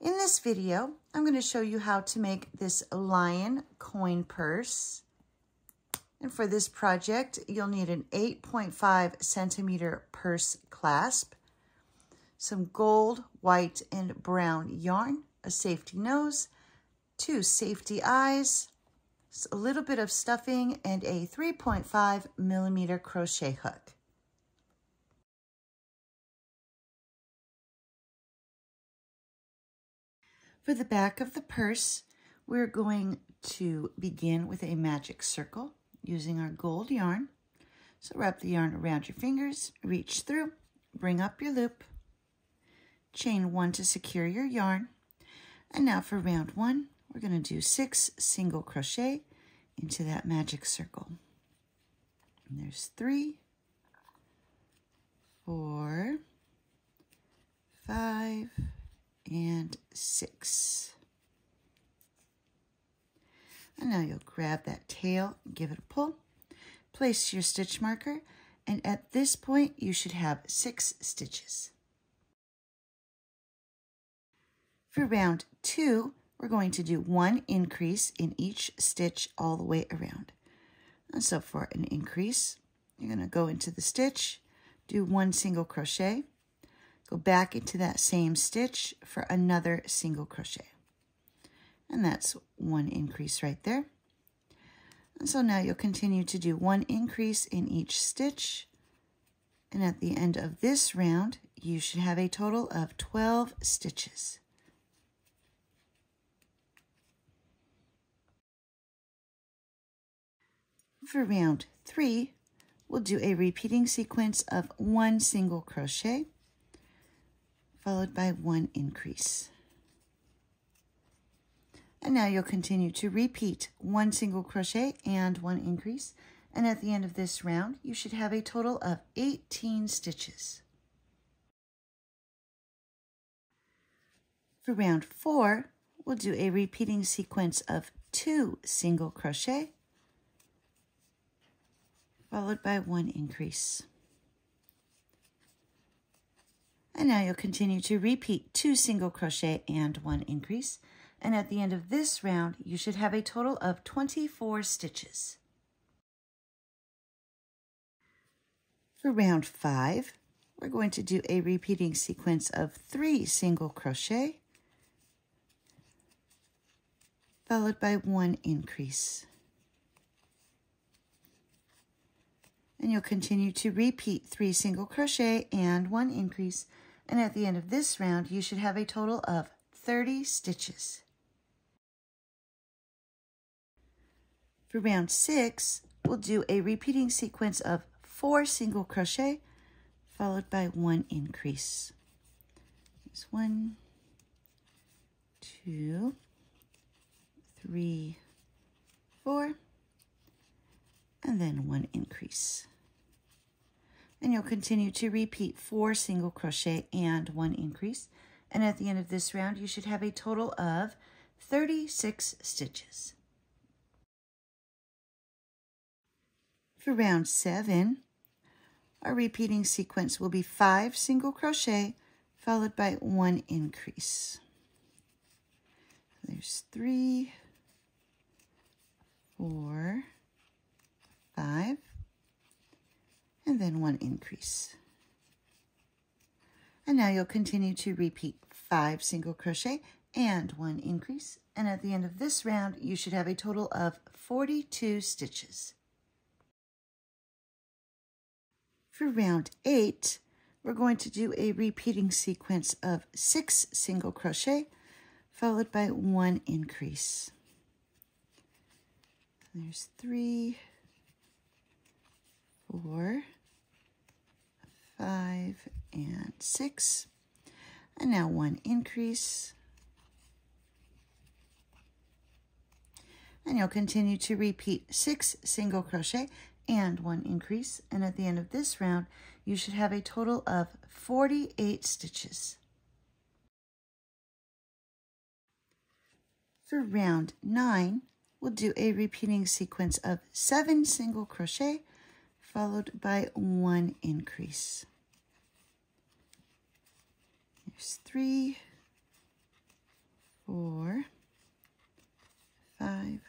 In this video, I'm going to show you how to make this lion coin purse. And for this project, you'll need an 8.5 centimeter purse clasp, some gold, white, and brown yarn, a safety nose, two safety eyes, a little bit of stuffing, and a 3.5 millimeter crochet hook. For the back of the purse, we're going to begin with a magic circle using our gold yarn. So wrap the yarn around your fingers, reach through, bring up your loop, chain one to secure your yarn. And now for round one, we're going to do six single crochet into that magic circle. And there's three, four, five, and six. And now you'll grab that tail, give it a pull, place your stitch marker, and at this point you should have six stitches. For round two, we're going to do one increase in each stitch all the way around. And so for an increase, you're going to go into the stitch, do one single crochet, Go back into that same stitch for another single crochet. And that's one increase right there. And so now you'll continue to do one increase in each stitch. And at the end of this round, you should have a total of 12 stitches. For round three, we'll do a repeating sequence of one single crochet followed by one increase. And now you'll continue to repeat one single crochet and one increase. And at the end of this round, you should have a total of 18 stitches. For round four, we'll do a repeating sequence of two single crochet, followed by one increase. And now you'll continue to repeat two single crochet and one increase. And at the end of this round, you should have a total of 24 stitches. For round five, we're going to do a repeating sequence of three single crochet, followed by one increase. And you'll continue to repeat three single crochet and one increase and at the end of this round, you should have a total of 30 stitches. For round six, we'll do a repeating sequence of four single crochet followed by one increase. There's one, two, three, four, and then one increase and you'll continue to repeat four single crochet and one increase. And at the end of this round, you should have a total of 36 stitches. For round seven, our repeating sequence will be five single crochet followed by one increase. There's three, four, five, and then one increase. And now you'll continue to repeat five single crochet and one increase. And at the end of this round, you should have a total of 42 stitches. For round eight, we're going to do a repeating sequence of six single crochet followed by one increase. There's three, four, five, and six. And now one increase. And you'll continue to repeat six single crochet and one increase. And at the end of this round, you should have a total of 48 stitches. For round nine, we'll do a repeating sequence of seven single crochet followed by one increase. There's three, four, five,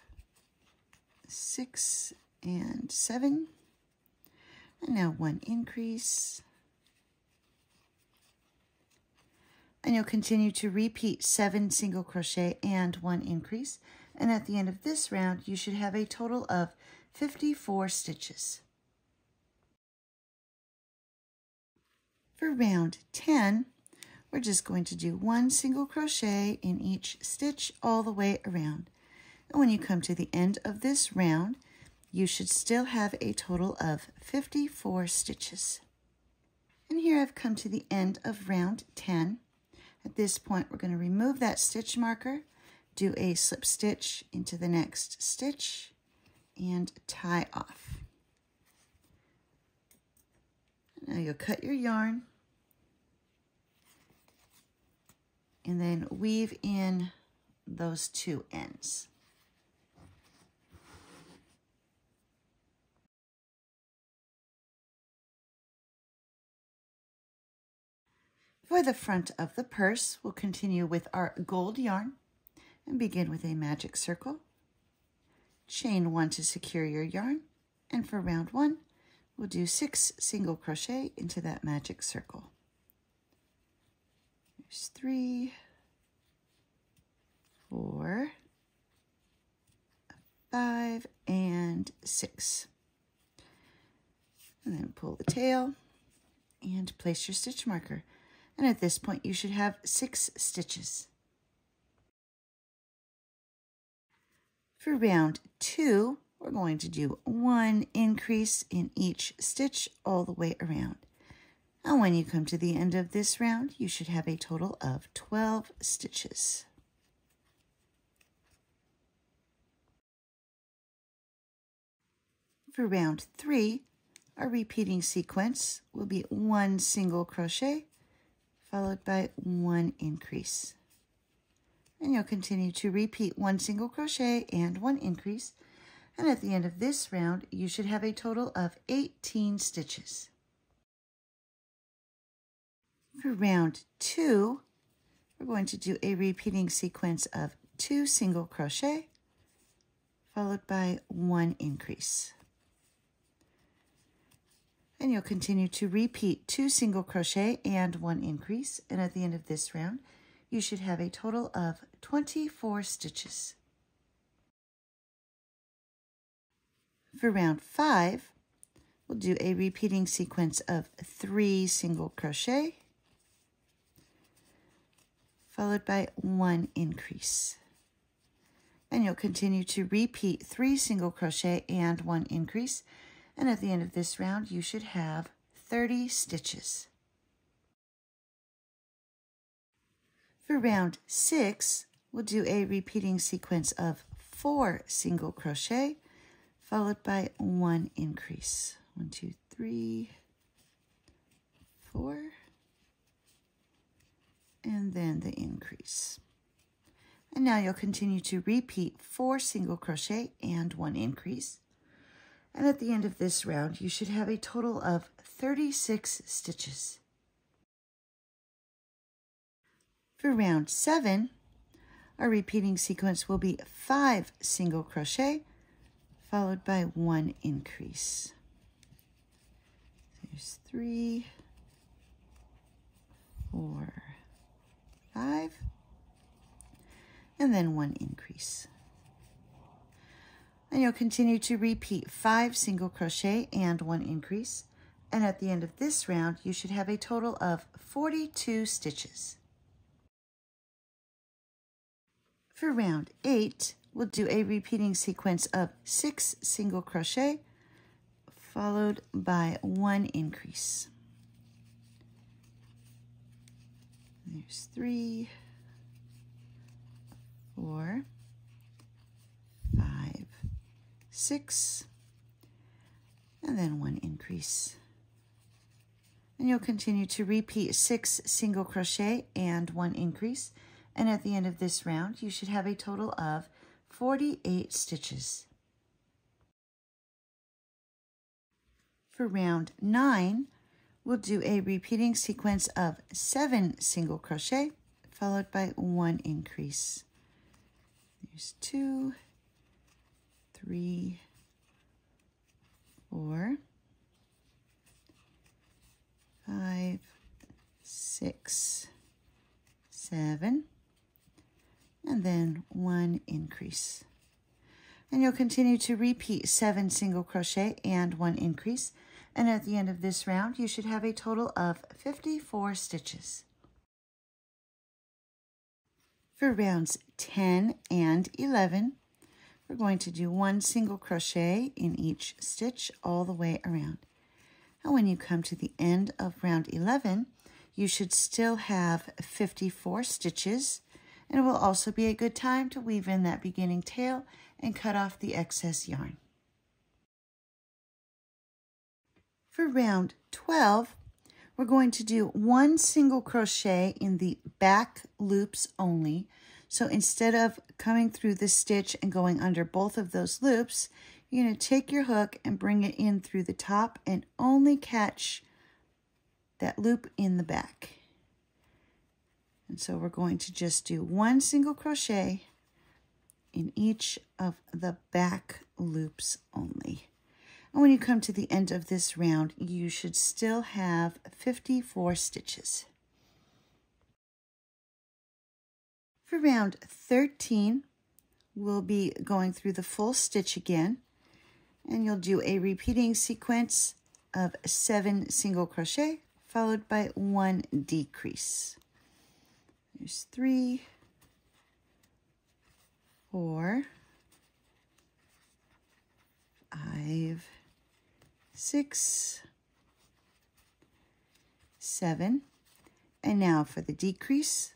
six, and seven. And now one increase. And you'll continue to repeat seven single crochet and one increase. And at the end of this round, you should have a total of 54 stitches. For round 10, we're just going to do one single crochet in each stitch all the way around. And when you come to the end of this round, you should still have a total of 54 stitches. And here I've come to the end of round 10. At this point, we're going to remove that stitch marker, do a slip stitch into the next stitch, and tie off. Now you'll cut your yarn and then weave in those two ends. For the front of the purse, we'll continue with our gold yarn and begin with a magic circle. Chain one to secure your yarn, and for round one, we'll do six single crochet into that magic circle. There's three, four, five, and six. And then pull the tail and place your stitch marker and at this point you should have six stitches. For round two, we're going to do one increase in each stitch all the way around. And when you come to the end of this round, you should have a total of 12 stitches. For round three, our repeating sequence will be one single crochet followed by one increase. And you'll continue to repeat one single crochet and one increase. And at the end of this round, you should have a total of 18 stitches. For round two, we're going to do a repeating sequence of two single crochet, followed by one increase and you'll continue to repeat two single crochet and one increase and at the end of this round you should have a total of 24 stitches. For round five, we'll do a repeating sequence of three single crochet, followed by one increase. And you'll continue to repeat three single crochet and one increase and at the end of this round, you should have 30 stitches. For round six, we'll do a repeating sequence of four single crochet, followed by one increase. One, two, three, four, and then the increase. And now you'll continue to repeat four single crochet and one increase. And at the end of this round, you should have a total of 36 stitches. For round seven, our repeating sequence will be five single crochet, followed by one increase. There's three, four, five, and then one increase and you'll continue to repeat five single crochet and one increase and at the end of this round you should have a total of 42 stitches. For round 8 we'll do a repeating sequence of 6 single crochet followed by one increase. There's three, four, six, and then one increase. And you'll continue to repeat six single crochet and one increase. And at the end of this round, you should have a total of 48 stitches. For round nine, we'll do a repeating sequence of seven single crochet, followed by one increase. There's two, three, four, five, six, seven, and then one increase. And you'll continue to repeat seven single crochet and one increase. And at the end of this round, you should have a total of 54 stitches. For rounds 10 and 11, we're going to do one single crochet in each stitch all the way around. And when you come to the end of round 11, you should still have 54 stitches and it will also be a good time to weave in that beginning tail and cut off the excess yarn. For round 12, we're going to do one single crochet in the back loops only. So instead of coming through the stitch and going under both of those loops, you're going to take your hook and bring it in through the top and only catch that loop in the back. And so we're going to just do one single crochet in each of the back loops only. And when you come to the end of this round, you should still have 54 stitches. For round 13, we'll be going through the full stitch again, and you'll do a repeating sequence of seven single crochet followed by one decrease. There's three, four, five, six, seven. And now for the decrease.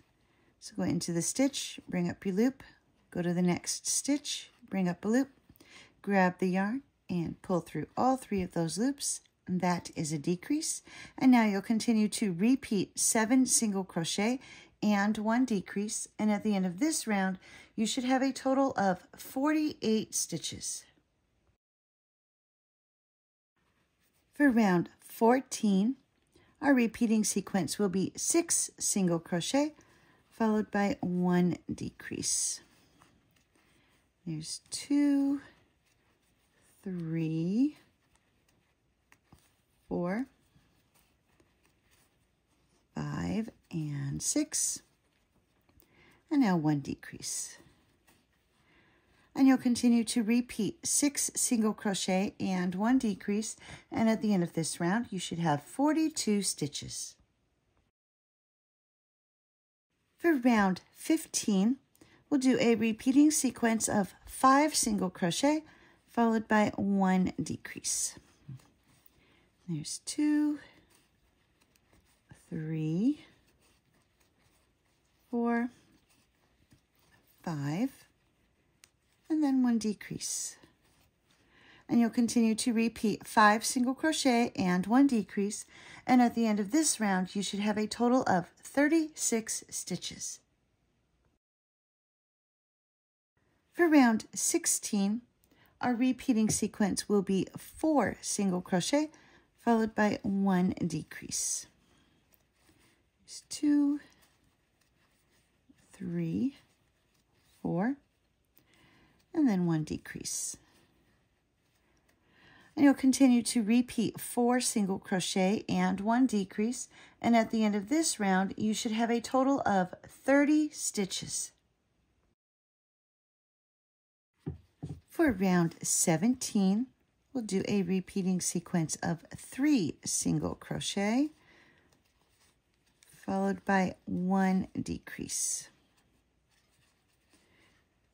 So go into the stitch, bring up your loop, go to the next stitch, bring up a loop, grab the yarn, and pull through all three of those loops. And that is a decrease. And now you'll continue to repeat seven single crochet and one decrease. And at the end of this round, you should have a total of 48 stitches. For round 14, our repeating sequence will be six single crochet followed by one decrease. There's two, three, four, five, and six. And now one decrease. And you'll continue to repeat six single crochet and one decrease. And at the end of this round, you should have 42 stitches. For round 15, we'll do a repeating sequence of five single crochet followed by one decrease. There's two, three, four, five, and then one decrease. And you'll continue to repeat five single crochet and one decrease. And at the end of this round, you should have a total of 36 stitches. For round 16, our repeating sequence will be four single crochet followed by one decrease. There's two, three, four, and then one decrease. And you'll continue to repeat four single crochet and one decrease. And at the end of this round, you should have a total of 30 stitches. For round 17, we'll do a repeating sequence of three single crochet followed by one decrease.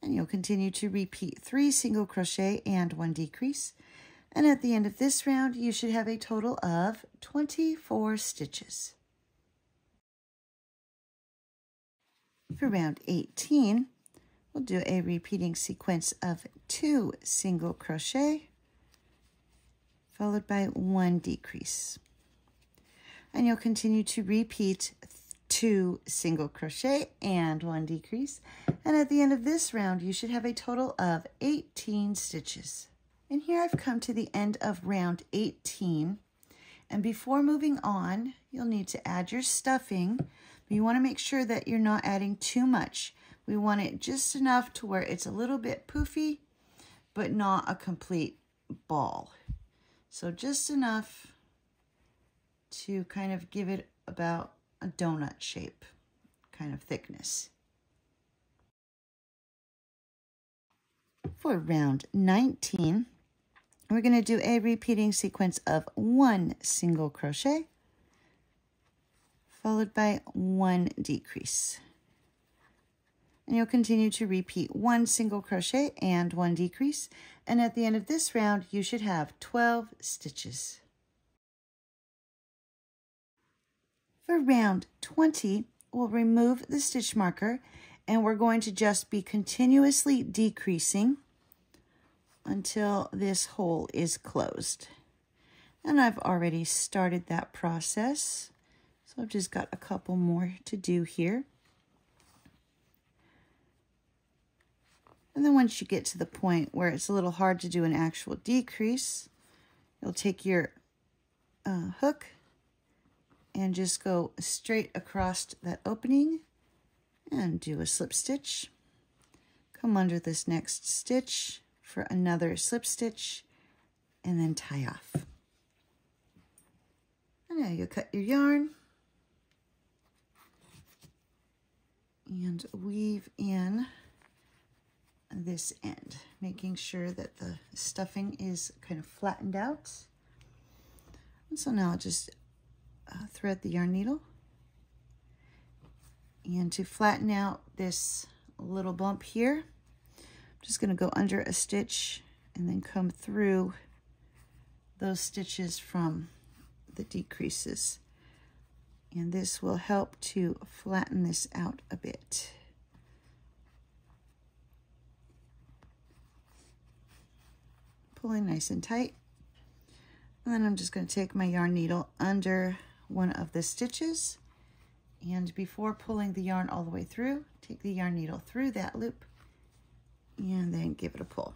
And you'll continue to repeat three single crochet and one decrease. And at the end of this round, you should have a total of 24 stitches. For round 18, we'll do a repeating sequence of two single crochet followed by one decrease and you'll continue to repeat two single crochet and one decrease. And at the end of this round, you should have a total of 18 stitches. And here I've come to the end of round 18. And before moving on, you'll need to add your stuffing. But you want to make sure that you're not adding too much. We want it just enough to where it's a little bit poofy, but not a complete ball. So just enough to kind of give it about a donut shape kind of thickness. For round 19, we're going to do a repeating sequence of one single crochet followed by one decrease. And you'll continue to repeat one single crochet and one decrease. And at the end of this round, you should have 12 stitches. For round 20, we'll remove the stitch marker and we're going to just be continuously decreasing until this hole is closed. And I've already started that process. So I've just got a couple more to do here. And then once you get to the point where it's a little hard to do an actual decrease, you'll take your uh, hook and just go straight across that opening and do a slip stitch. Come under this next stitch for another slip stitch and then tie off. And now you cut your yarn and weave in this end, making sure that the stuffing is kind of flattened out. And so now just uh, thread the yarn needle. And to flatten out this little bump here, I'm just going to go under a stitch and then come through those stitches from the decreases. And this will help to flatten this out a bit. Pulling nice and tight. And then I'm just going to take my yarn needle under one of the stitches and before pulling the yarn all the way through, take the yarn needle through that loop and then give it a pull.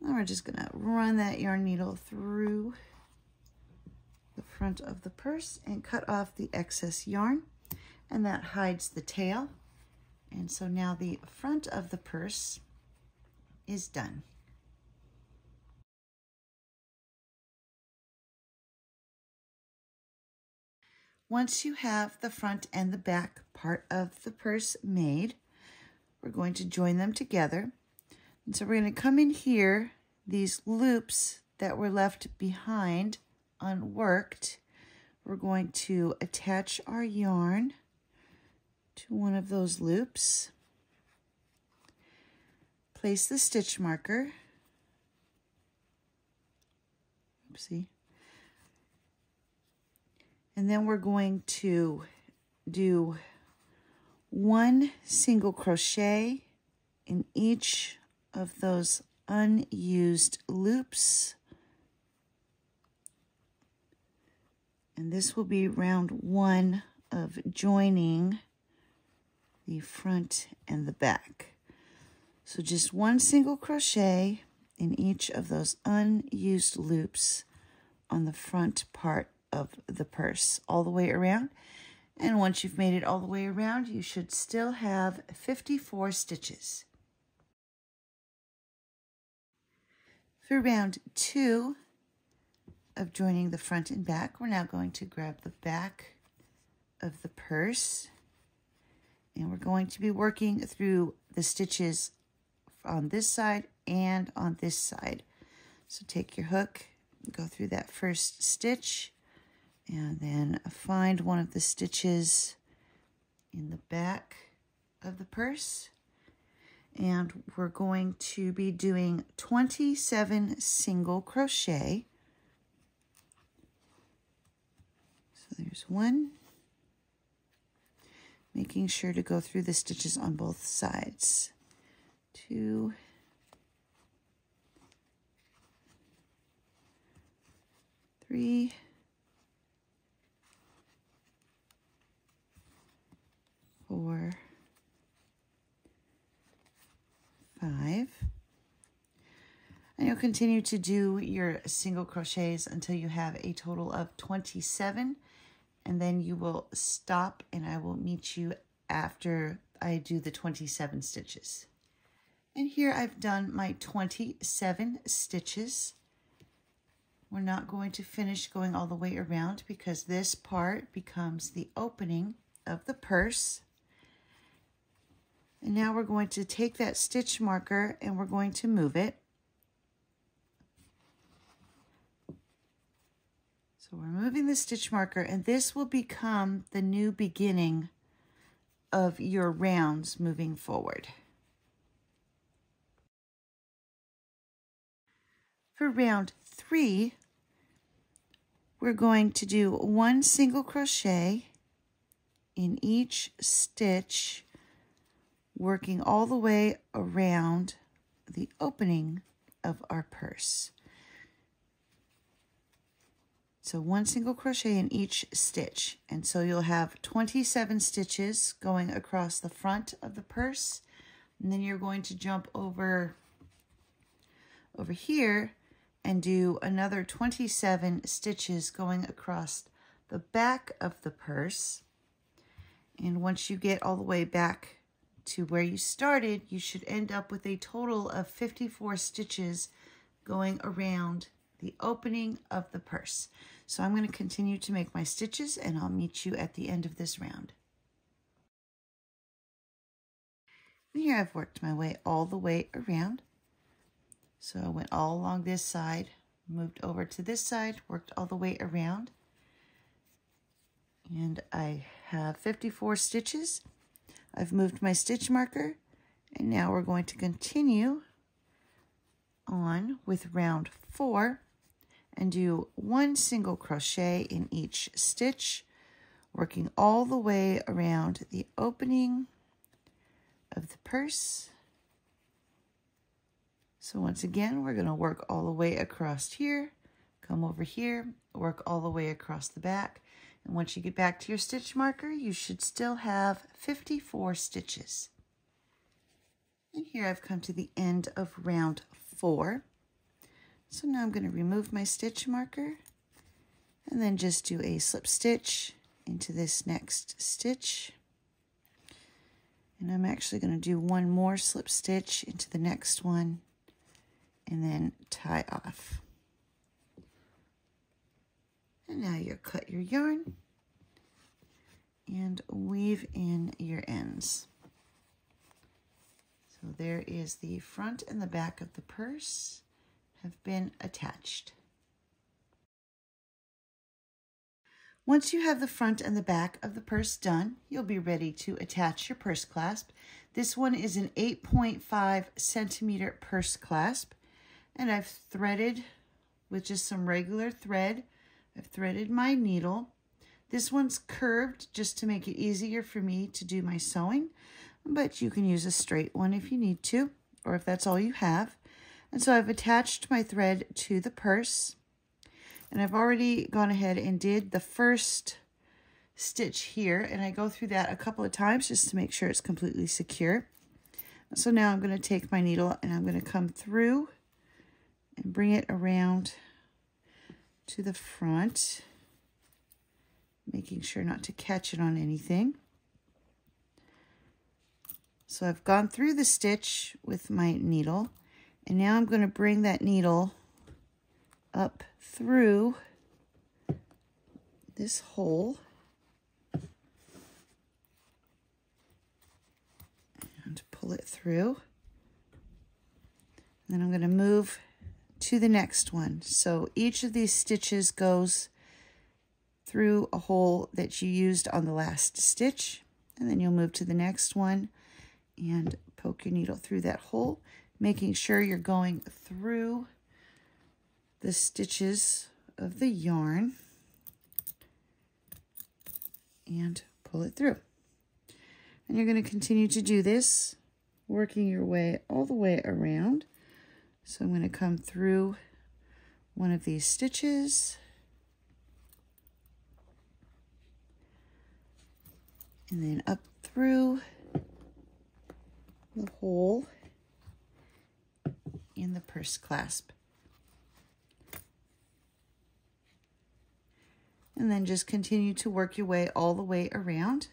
Now we're just gonna run that yarn needle through the front of the purse and cut off the excess yarn and that hides the tail. And so now the front of the purse is done. Once you have the front and the back part of the purse made, we're going to join them together. And so we're going to come in here, these loops that were left behind unworked, we're going to attach our yarn to one of those loops. Place the stitch marker. Oopsie. And then we're going to do one single crochet in each of those unused loops. And this will be round one of joining the front and the back. So just one single crochet in each of those unused loops on the front part of the purse all the way around. And once you've made it all the way around, you should still have 54 stitches. For round two of joining the front and back, we're now going to grab the back of the purse and we're going to be working through the stitches on this side and on this side. So take your hook, go through that first stitch, and then find one of the stitches in the back of the purse. And we're going to be doing 27 single crochet. So there's one. Making sure to go through the stitches on both sides. Two. Three four, five. And you'll continue to do your single crochets until you have a total of 27. And then you will stop and I will meet you after I do the 27 stitches. And here I've done my 27 stitches. we're not going to finish going all the way around because this part becomes the opening of the purse. And now we're going to take that stitch marker and we're going to move it. So we're moving the stitch marker and this will become the new beginning of your rounds moving forward. For round three, we're going to do one single crochet in each stitch, working all the way around the opening of our purse. So one single crochet in each stitch. And so you'll have 27 stitches going across the front of the purse. And then you're going to jump over, over here and do another 27 stitches going across the back of the purse. And once you get all the way back to where you started, you should end up with a total of 54 stitches going around the opening of the purse. So I'm going to continue to make my stitches and I'll meet you at the end of this round. Here I've worked my way all the way around. So I went all along this side, moved over to this side, worked all the way around. And I have 54 stitches. I've moved my stitch marker. And now we're going to continue on with round four and do one single crochet in each stitch, working all the way around the opening of the purse. So once again, we're going to work all the way across here, come over here, work all the way across the back. And once you get back to your stitch marker, you should still have 54 stitches. And here I've come to the end of round four. So now I'm going to remove my stitch marker and then just do a slip stitch into this next stitch. And I'm actually going to do one more slip stitch into the next one and then tie off. And now you cut your yarn and weave in your ends. So there is the front and the back of the purse have been attached. Once you have the front and the back of the purse done, you'll be ready to attach your purse clasp. This one is an 8.5 centimeter purse clasp and I've threaded with just some regular thread. I've threaded my needle. This one's curved just to make it easier for me to do my sewing, but you can use a straight one if you need to, or if that's all you have. And so I've attached my thread to the purse, and I've already gone ahead and did the first stitch here, and I go through that a couple of times just to make sure it's completely secure. So now I'm going to take my needle and I'm going to come through and bring it around to the front, making sure not to catch it on anything. So I've gone through the stitch with my needle, and now I'm going to bring that needle up through this hole. And pull it through. And then I'm going to move to the next one. So each of these stitches goes through a hole that you used on the last stitch. And then you'll move to the next one and poke your needle through that hole, making sure you're going through the stitches of the yarn and pull it through. And you're going to continue to do this, working your way all the way around. So I'm going to come through one of these stitches. And then up through the hole in the purse clasp. And then just continue to work your way all the way around.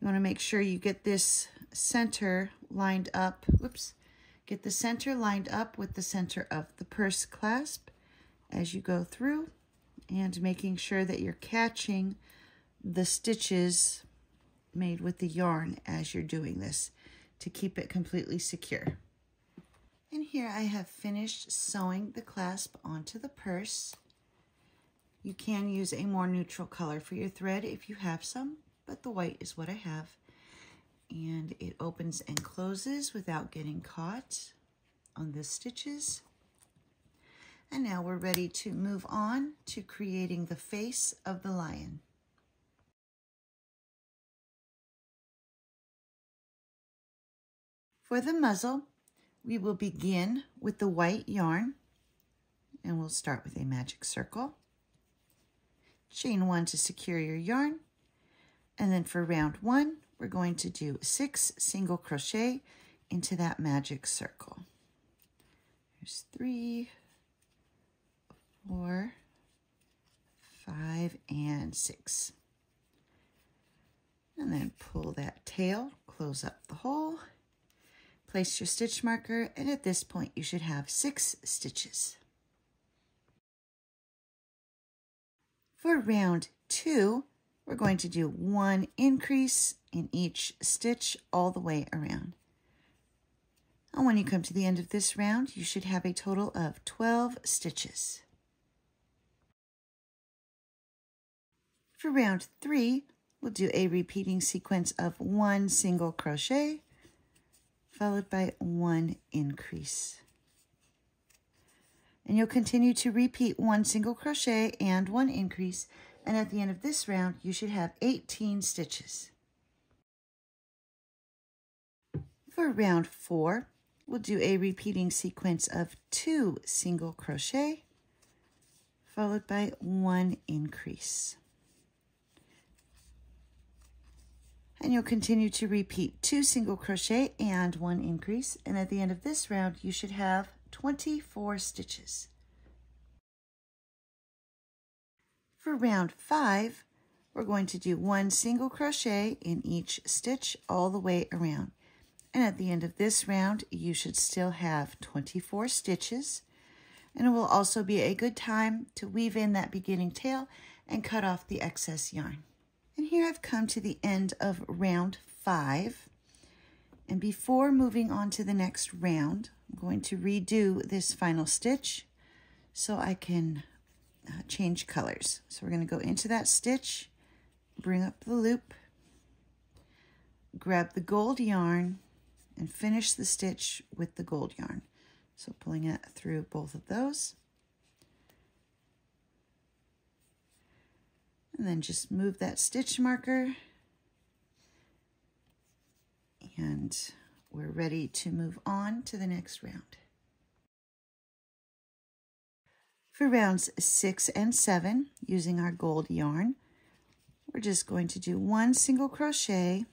You want to make sure you get this center lined up. Whoops Get the center lined up with the center of the purse clasp as you go through and making sure that you're catching the stitches made with the yarn as you're doing this to keep it completely secure. And here I have finished sewing the clasp onto the purse. You can use a more neutral color for your thread if you have some, but the white is what I have. And it opens and closes without getting caught on the stitches. And now we're ready to move on to creating the face of the lion. For the muzzle, we will begin with the white yarn and we'll start with a magic circle. Chain one to secure your yarn. And then for round one, we're going to do six single crochet into that magic circle. There's three, four, five, and six. And then pull that tail, close up the hole, place your stitch marker, and at this point you should have six stitches. For round two, we're going to do one increase in each stitch all the way around. And when you come to the end of this round, you should have a total of 12 stitches. For round three, we'll do a repeating sequence of one single crochet, followed by one increase. And you'll continue to repeat one single crochet and one increase, and at the end of this round, you should have 18 stitches. For round four, we'll do a repeating sequence of two single crochet, followed by one increase. and you'll continue to repeat two single crochet and one increase and at the end of this round you should have 24 stitches. For round five we're going to do one single crochet in each stitch all the way around and at the end of this round you should still have 24 stitches and it will also be a good time to weave in that beginning tail and cut off the excess yarn. And here I've come to the end of round five. And before moving on to the next round, I'm going to redo this final stitch so I can uh, change colors. So we're going to go into that stitch, bring up the loop, grab the gold yarn, and finish the stitch with the gold yarn. So pulling it through both of those. And then just move that stitch marker. And we're ready to move on to the next round. For rounds six and seven, using our gold yarn, we're just going to do one single crochet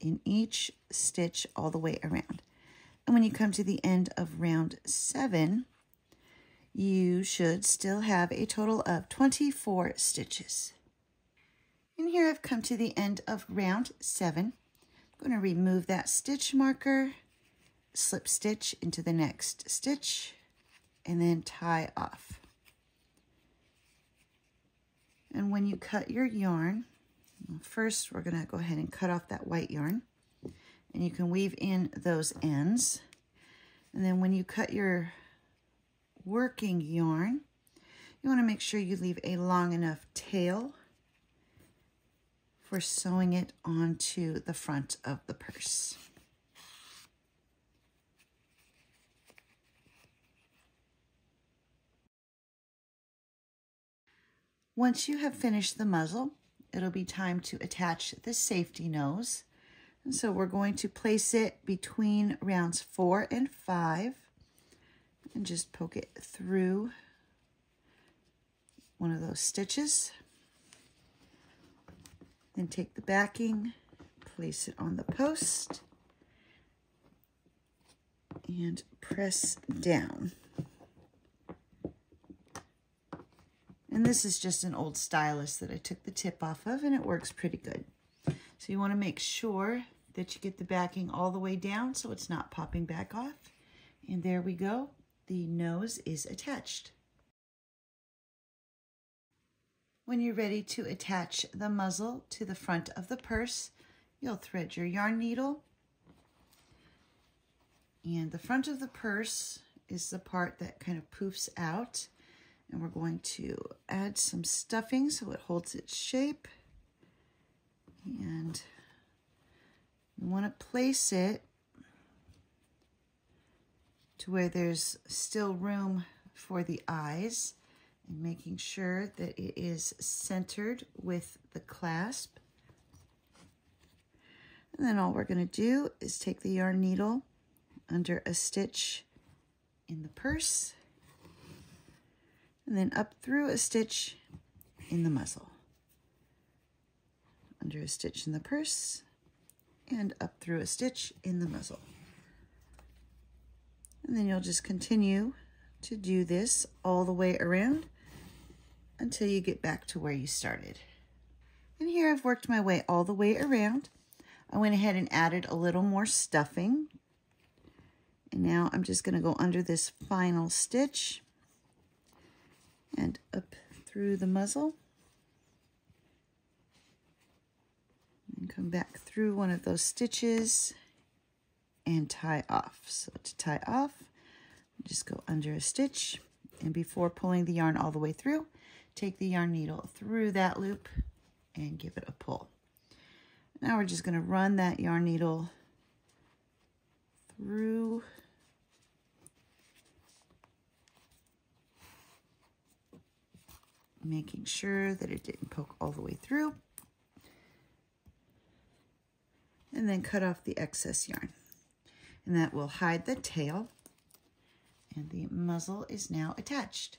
in each stitch all the way around. And when you come to the end of round seven, you should still have a total of 24 stitches. And here I've come to the end of round seven. I'm going to remove that stitch marker, slip stitch into the next stitch, and then tie off. And when you cut your yarn, first we're going to go ahead and cut off that white yarn. And you can weave in those ends. And then when you cut your working yarn, you want to make sure you leave a long enough tail for sewing it onto the front of the purse. Once you have finished the muzzle, it'll be time to attach the safety nose. And so we're going to place it between rounds four and five and just poke it through one of those stitches. Then take the backing, place it on the post, and press down. And this is just an old stylus that I took the tip off of, and it works pretty good. So you want to make sure that you get the backing all the way down so it's not popping back off. And there we go. The nose is attached. When you're ready to attach the muzzle to the front of the purse, you'll thread your yarn needle. And the front of the purse is the part that kind of poofs out. And we're going to add some stuffing so it holds its shape. And you want to place it to where there's still room for the eyes and making sure that it is centered with the clasp. And then all we're going to do is take the yarn needle under a stitch in the purse and then up through a stitch in the muzzle. Under a stitch in the purse and up through a stitch in the muzzle. And then you'll just continue to do this all the way around until you get back to where you started. And here I've worked my way all the way around. I went ahead and added a little more stuffing. And now I'm just going to go under this final stitch and up through the muzzle. And come back through one of those stitches and tie off. So to tie off, just go under a stitch and before pulling the yarn all the way through, take the yarn needle through that loop and give it a pull. Now we're just going to run that yarn needle through making sure that it didn't poke all the way through. And then cut off the excess yarn. And that will hide the tail. And the muzzle is now attached.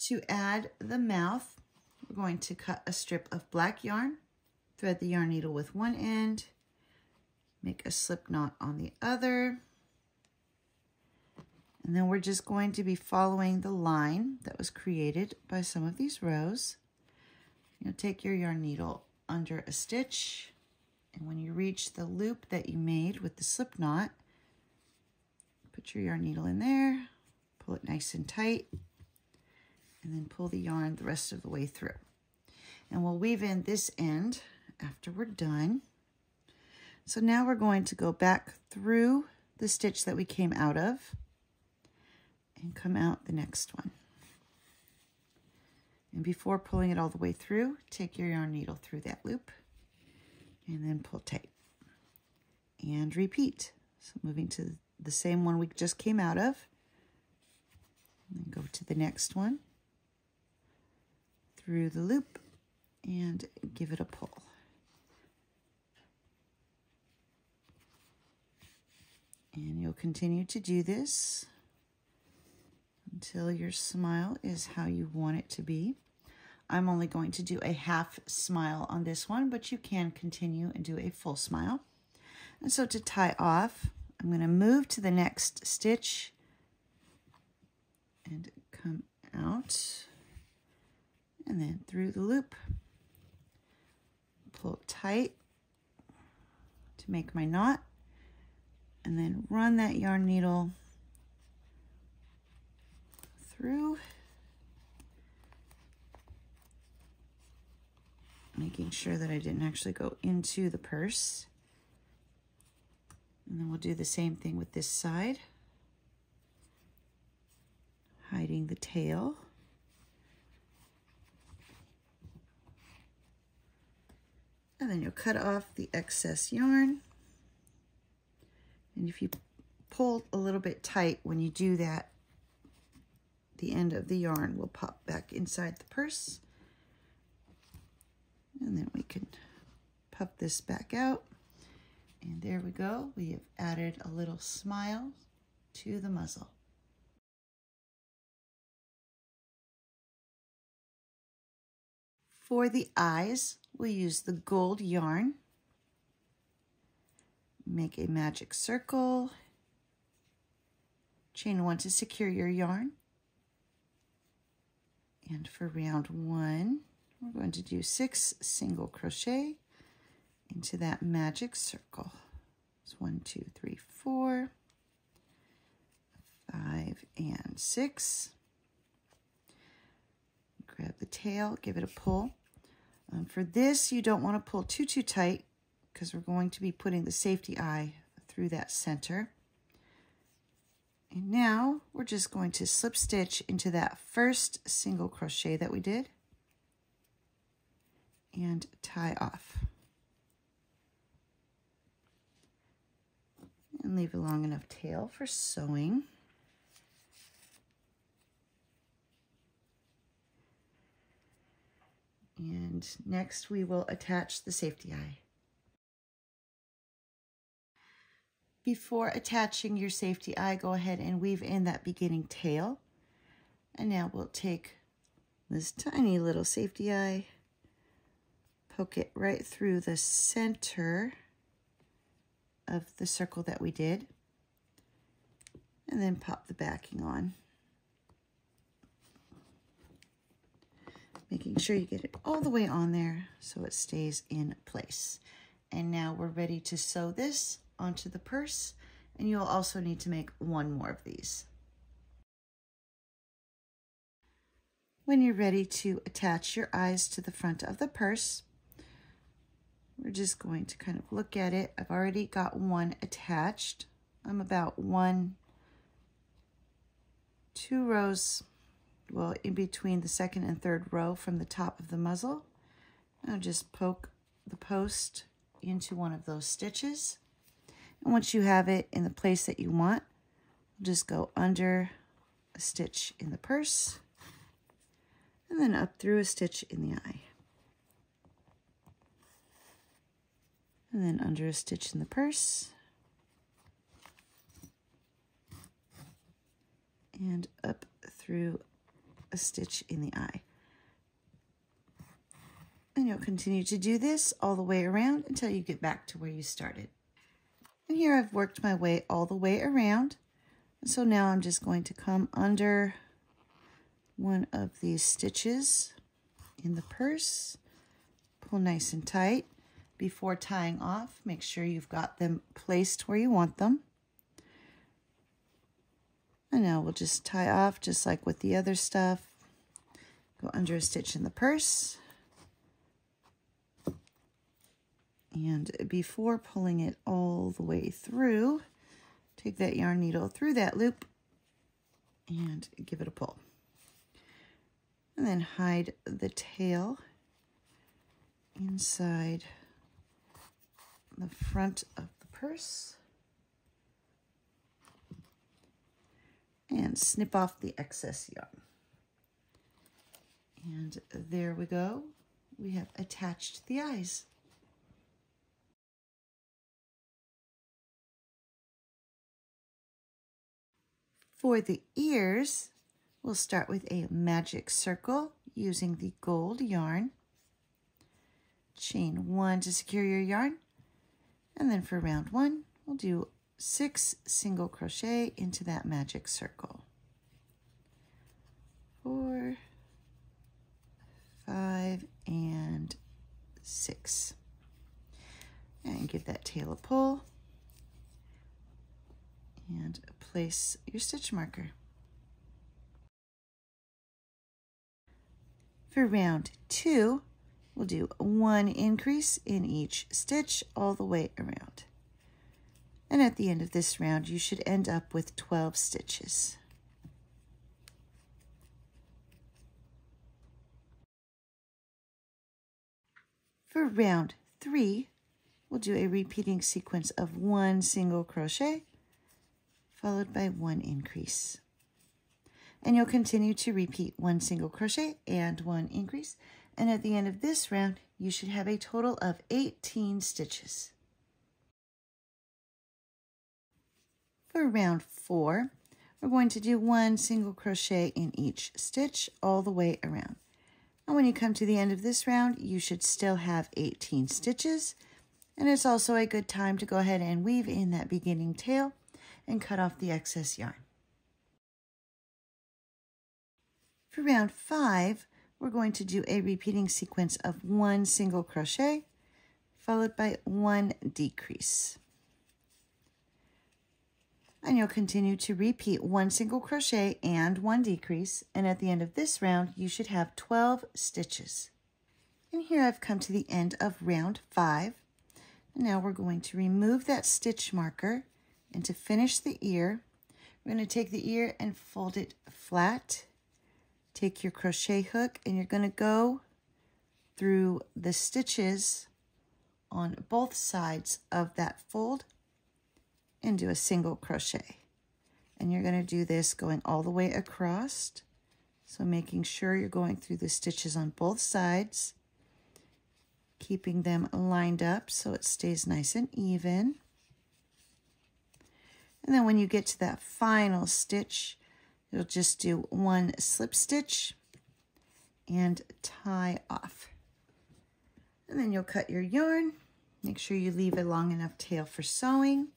To add the mouth, we're going to cut a strip of black yarn, thread the yarn needle with one end, make a slip knot on the other, and then we're just going to be following the line that was created by some of these rows. You'll take your yarn needle under a stitch, and when you reach the loop that you made with the slip knot, put your yarn needle in there, pull it nice and tight, and then pull the yarn the rest of the way through. And we'll weave in this end after we're done. So now we're going to go back through the stitch that we came out of and come out the next one. And before pulling it all the way through, take your yarn needle through that loop and then pull tight and repeat. So moving to the same one we just came out of. And go to the next one through the loop and give it a pull. And you'll continue to do this until your smile is how you want it to be. I'm only going to do a half smile on this one, but you can continue and do a full smile. And so to tie off, I'm going to move to the next stitch and come out and then through the loop. Pull tight to make my knot and then run that yarn needle through making sure that I didn't actually go into the purse. And then we'll do the same thing with this side. Hiding the tail. And then you'll cut off the excess yarn. And if you pull a little bit tight when you do that, the end of the yarn will pop back inside the purse. And then we can puff this back out. And there we go. We have added a little smile to the muzzle. For the eyes, we'll use the gold yarn. Make a magic circle. Chain one to secure your yarn. And for round one, we're going to do six single crochet into that magic circle. It's one, two, three, four, five, and six. grab the tail, give it a pull. Um, for this, you don't want to pull too, too tight because we're going to be putting the safety eye through that center. And now we're just going to slip stitch into that first single crochet that we did and tie off. And leave a long enough tail for sewing. And next we will attach the safety eye. Before attaching your safety eye, go ahead and weave in that beginning tail. And now we'll take this tiny little safety eye, poke it right through the center of the circle that we did, and then pop the backing on. Making sure you get it all the way on there so it stays in place. And now we're ready to sew this onto the purse and you'll also need to make one more of these. When you're ready to attach your eyes to the front of the purse, we're just going to kind of look at it. I've already got one attached. I'm about one, two rows, well, in between the second and third row from the top of the muzzle. I'll just poke the post into one of those stitches. And once you have it in the place that you want, just go under a stitch in the purse and then up through a stitch in the eye. And then under a stitch in the purse. And up through a stitch in the eye. And you'll continue to do this all the way around until you get back to where you started. And here I've worked my way all the way around. So now I'm just going to come under one of these stitches in the purse, pull nice and tight. Before tying off, make sure you've got them placed where you want them. And now we'll just tie off just like with the other stuff. Go under a stitch in the purse. And before pulling it all the way through, take that yarn needle through that loop and give it a pull. And then hide the tail inside the front of the purse. And snip off the excess yarn. And there we go. We have attached the eyes. For the ears, we'll start with a magic circle using the gold yarn. Chain one to secure your yarn. And then for round one, we'll do six single crochet into that magic circle. Four, five, and six. And give that tail a pull and place your stitch marker. For round two, we'll do one increase in each stitch all the way around. And at the end of this round, you should end up with 12 stitches. For round three, we'll do a repeating sequence of one single crochet followed by one increase. And you'll continue to repeat one single crochet and one increase. And at the end of this round, you should have a total of 18 stitches. For round four, we're going to do one single crochet in each stitch all the way around. And when you come to the end of this round, you should still have 18 stitches. And it's also a good time to go ahead and weave in that beginning tail and cut off the excess yarn. For round five, we're going to do a repeating sequence of one single crochet followed by one decrease. And you'll continue to repeat one single crochet and one decrease. And at the end of this round, you should have 12 stitches. And here I've come to the end of round five. And now we're going to remove that stitch marker and to finish the ear, we're going to take the ear and fold it flat. Take your crochet hook and you're going to go through the stitches on both sides of that fold and do a single crochet. And you're going to do this going all the way across. So making sure you're going through the stitches on both sides, keeping them lined up so it stays nice and even. And then when you get to that final stitch, you'll just do one slip stitch and tie off. And then you'll cut your yarn. Make sure you leave a long enough tail for sewing.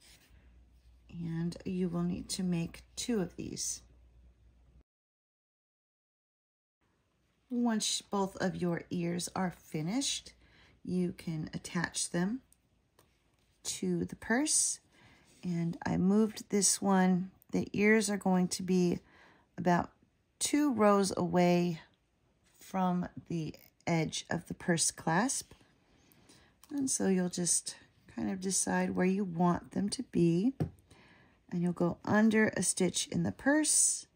And you will need to make two of these. Once both of your ears are finished, you can attach them to the purse. And I moved this one. The ears are going to be about two rows away from the edge of the purse clasp. And so you'll just kind of decide where you want them to be. And you'll go under a stitch in the purse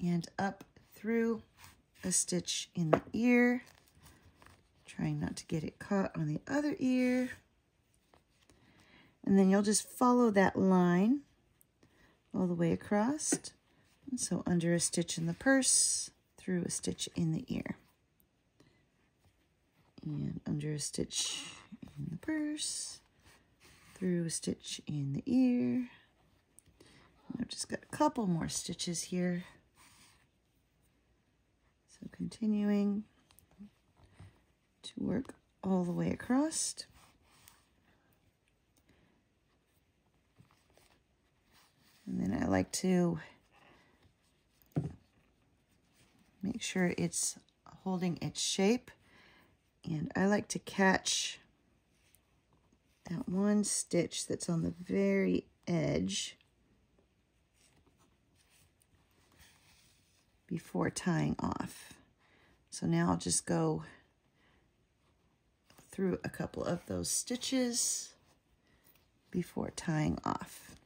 and up through a stitch in the ear, trying not to get it caught on the other ear. And then you'll just follow that line all the way across. And so under a stitch in the purse, through a stitch in the ear and under a stitch in the purse, through a stitch in the ear. I've just got a couple more stitches here. So continuing to work all the way across. And then I like to make sure it's holding its shape and I like to catch that one stitch that's on the very edge before tying off. So now I'll just go through a couple of those stitches before tying off.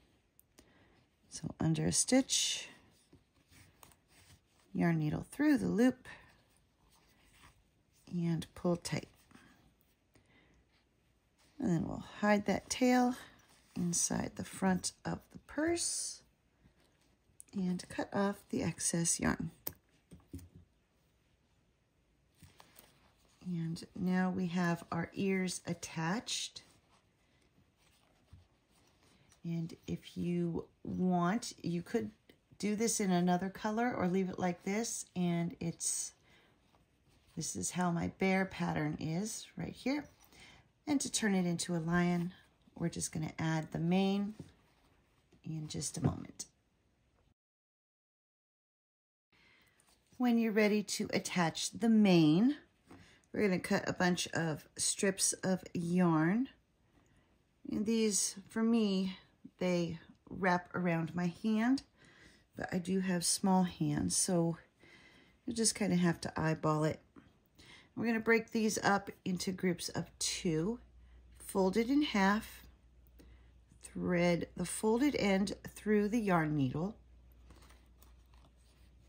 So under a stitch, yarn needle through the loop, and pull tight. And then we'll hide that tail inside the front of the purse and cut off the excess yarn. And now we have our ears attached. And if you want, you could do this in another color or leave it like this and it's this is how my bear pattern is right here. And to turn it into a lion, we're just going to add the mane in just a moment. When you're ready to attach the mane, we're going to cut a bunch of strips of yarn. And these, for me, they wrap around my hand, but I do have small hands, so you just kind of have to eyeball it. We're going to break these up into groups of two, fold it in half, thread the folded end through the yarn needle,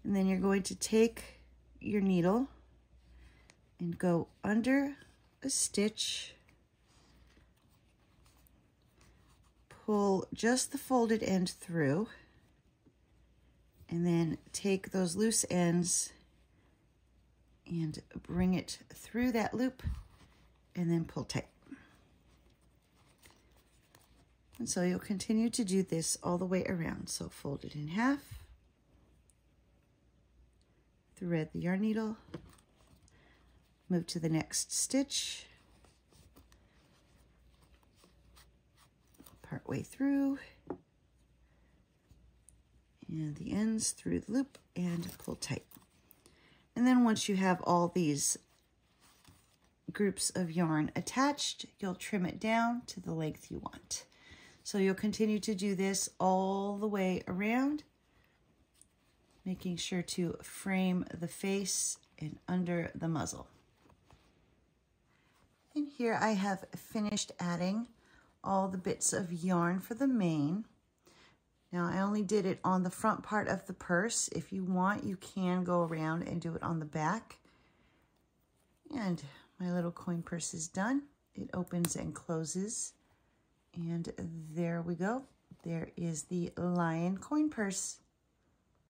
and then you're going to take your needle and go under a stitch, pull just the folded end through, and then take those loose ends and bring it through that loop and then pull tight. And so you'll continue to do this all the way around. So fold it in half, thread the yarn needle, move to the next stitch, part way through, and the ends through the loop and pull tight. And then once you have all these groups of yarn attached, you'll trim it down to the length you want. So you'll continue to do this all the way around, making sure to frame the face and under the muzzle. And here I have finished adding all the bits of yarn for the mane. Now I only did it on the front part of the purse. If you want, you can go around and do it on the back. And my little coin purse is done. It opens and closes. And there we go. There is the lion coin purse.